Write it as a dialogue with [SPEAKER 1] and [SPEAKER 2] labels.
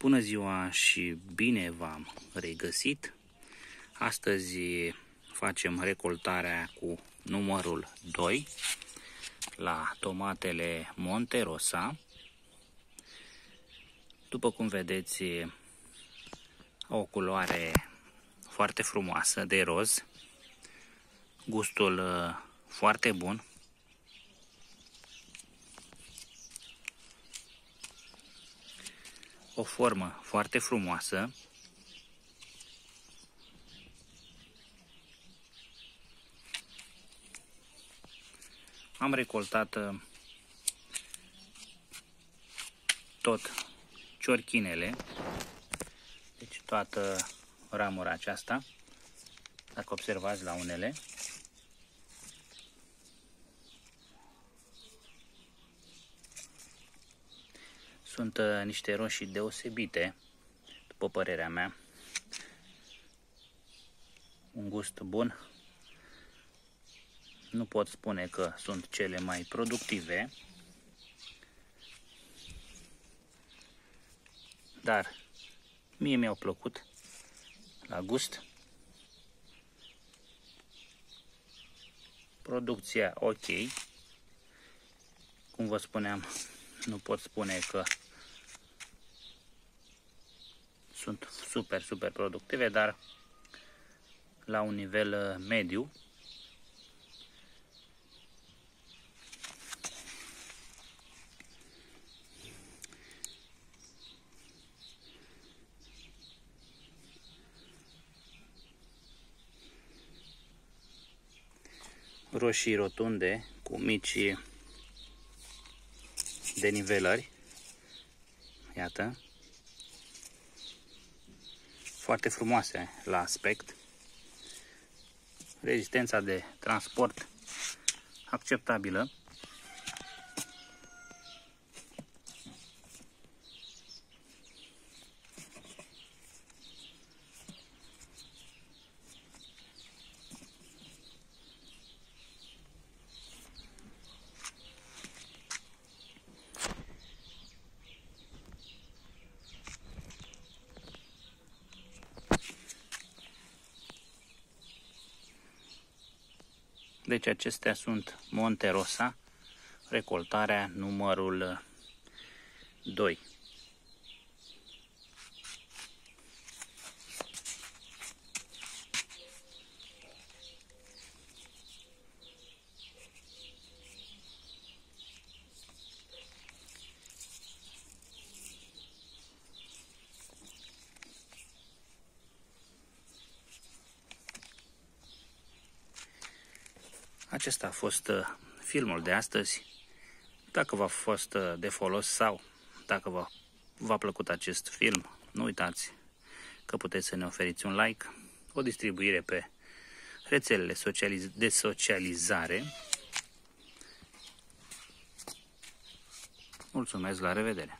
[SPEAKER 1] Bună ziua și bine v-am regăsit! Astăzi facem recoltarea cu numărul 2 la tomatele Monterosa. După cum vedeți, au o culoare foarte frumoasă de roz, gustul uh, foarte bun, o formă foarte frumoasă. Am recoltat uh, tot ciorchinele, deci toată ramura aceasta, dacă observați la unele. Sunt uh, niște roșii deosebite, după părerea mea. Un gust bun. Nu pot spune că sunt cele mai productive, dar mie mi-au plăcut la gust. Producția ok. Cum vă spuneam, nu pot spune că sunt super, super productive, dar la un nivel uh, mediu. roșii rotunde cu mici denivelări. Iată foarte frumoase la aspect. Rezistența de transport acceptabilă. Deci acestea sunt Monte Rosa, recoltarea numărul 2. Acesta a fost uh, filmul de astăzi. Dacă v-a fost uh, de folos sau dacă v-a plăcut acest film, nu uitați că puteți să ne oferiți un like, o distribuire pe rețelele de socializare. Mulțumesc, la revedere!